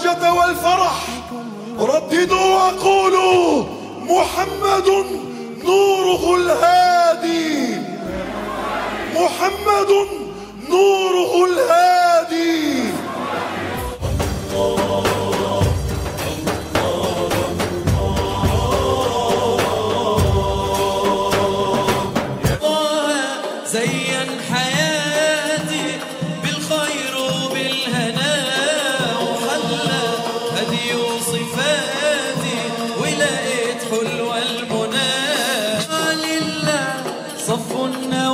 البهجة والفرح. رددوا وقولوا محمد نوره الهادي. محمد نوره الهادي. زين حياتي ولقيت حلوة المنى لله صف النوى